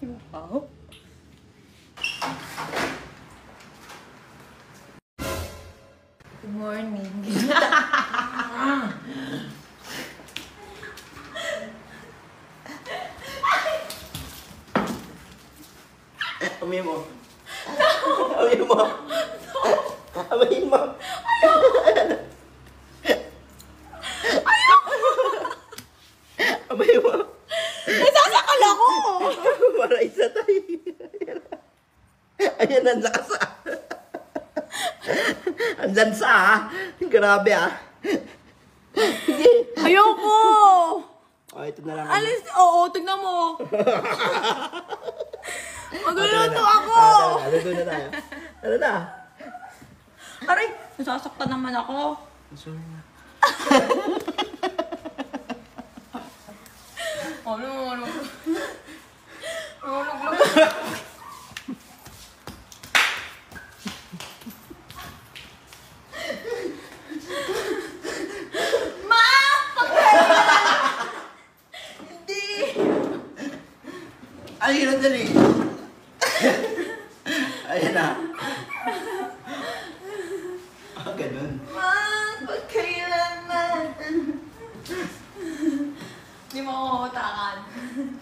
Wow. Good morning. Amoy mo. Amoy mo. Amoy mo. Amoy mo. Nasasakal ako! Tayo. Ayan, ang lakas ah. Ang lansa ah. Grabe ah. Ayoko! Oh, ito na lang. Alis, oo, tignan mo. Magluluto ako! Ah, tara, luto na tayo. Ano na? Aray, nasasaktan naman ako. Sorry na. Ano, ano, ano. Ano, Ma! Hindi! Ay, yun ang dali. Ayan na. Ah, ganun. Ma, pagkailanman. Hindi mo ako hutakan.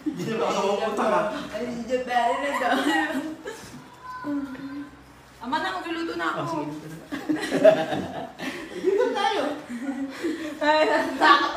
Hindi na makamupunta ka. Ay, hindi pwede na daw. Ama na, magluluto na ako. Oh, na. Dito tayo. Ay, takot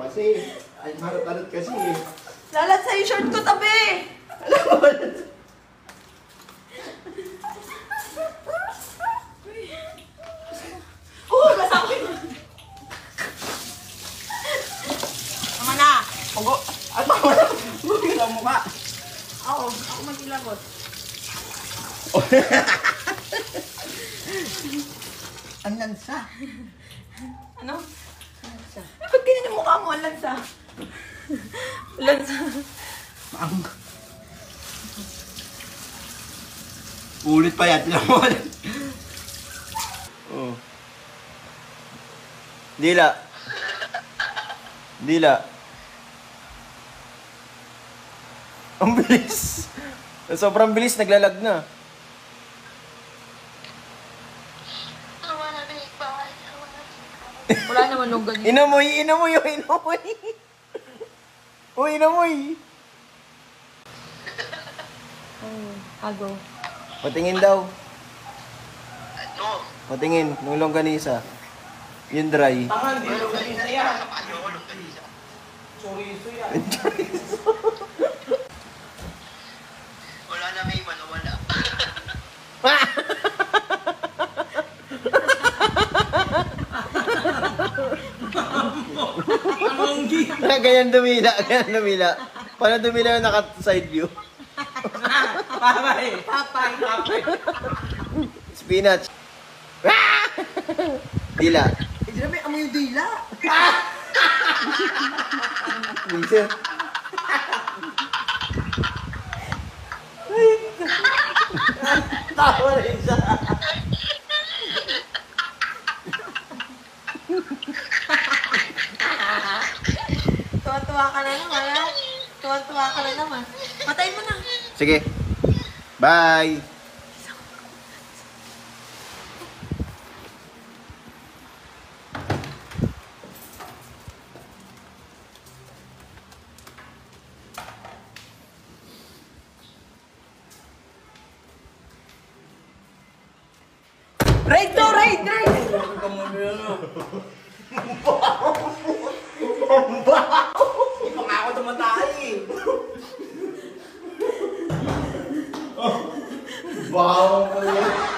kasi. Ay, marot-arot kasi. Lalat sa short ko tabi. Alam mo, Oh, nasabi mo. Tama na. Ogo. At ako na. Buti ang mukha. Ako, ako magilabot. Ang lansa. Ano? Lansa. Eh, ba't ganyan yung mukha mo? Ang lansa. Lansa. Ang... Ulit pa yan. Ulit. Oh. Dila. Dila. Ang bilis. Sobrang bilis, naglalag na. Wala naman nung ganyan. Inamoy, inamoy, oh, inamoy. Oh, inamoy. Oh, ago. Patingin daw. Patingin, nung longganisa. Yung dry. Tama, hindi mo kanina yan. Chorizo yan. Wala na may iba na wala. Ganyan dumila, ganyan dumila. Paano dumila yung naka-side view? Papay. Papay. Papay. Spinach. Dila. Hindi na may amoy yung dila. Lisa. Tawa na isa. Ka na naman, ha? Tuwa-tuwa ka na naman. Patayin mo na. Sige. Bye. To, raid, raid! Hindi pa nga ako tumatay. Wow.